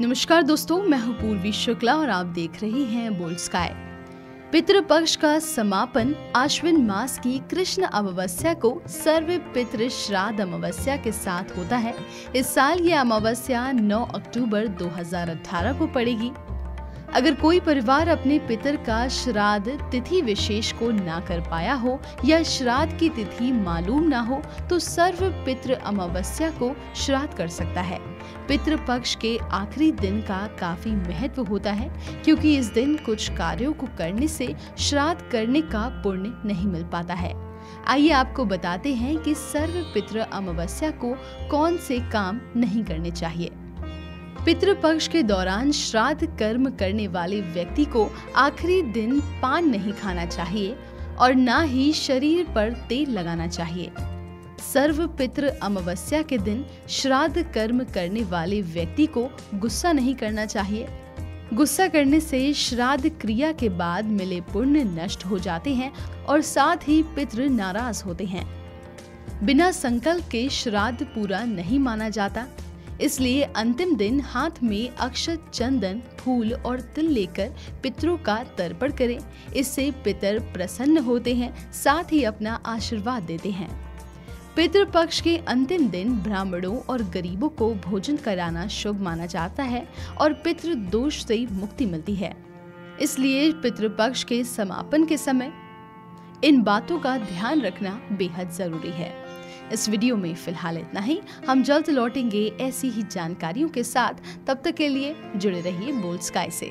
नमस्कार दोस्तों, मैं हूँ पूर्वी शुक्ला और आप देख रहे हैं बोल्ड स्काई। पितृपक्ष का समापन आश्विन मास की कृष्ण अमावस्या को सर्व पितृ श्राद्ध अमावस्या के साथ होता है। इस साल ये अमावस्या 9 अक्टूबर 2018 को पड़ेगी। अगर कोई परिवार अपने पितर का श्राद्ध तिथि विशेष को ना कर पाया हो या श्राद्ध की तिथि मालूम ना हो तो सर्व पितृ अमावस्या को श्राद्ध कर सकता है। पितृ पक्ष के आखिरी दिन का काफ़ी महत्व होता है, क्योंकि इस दिन कुछ कार्यों को करने से श्राद्ध करने का पुण्य नहीं मिल पाता है। आइए आपको बताते हैं कि सर्व पितृ अमावस्या को कौन से काम नहीं करने चाहिए। पितृपक्ष के दौरान श्राद्ध कर्म करने वाले व्यक्ति को आखिरी दिन पान नहीं खाना चाहिए और न ही शरीर पर तेल लगाना चाहिए। सर्व पितृ अमावस्या के दिन श्राद्ध कर्म करने वाले व्यक्ति को गुस्सा नहीं करना चाहिए। गुस्सा करने से श्राद्ध क्रिया के बाद मिले पुण्य नष्ट हो जाते हैं और साथ ही पितृ नाराज़ होते हैं। बिना संकल्प के श्राद्ध पूरा नहीं माना जाता। इसलिए अंतिम दिन हाथ में अक्षत चंदन, फूल और तिल लेकर पितरों का तर्पण करें। इससे पितर प्रसन्न होते हैं, साथ ही अपना आशीर्वाद देते हैं। पितृपक्ष के अंतिम दिन ब्राह्मणों और गरीबों को भोजन कराना शुभ माना जाता है और पितृ दोष से मुक्ति मिलती है। इसलिए पितृपक्ष के समापन के समय इन बातों का ध्यान रखना बेहद ज़रूरी है। इस वीडियो में फ़िलहाल इतना ही। हम जल्द लौटेंगे ऐसी ही जानकारियों के साथ। तब तक के लिए जुड़े रहिए बोल्ड स्काई से।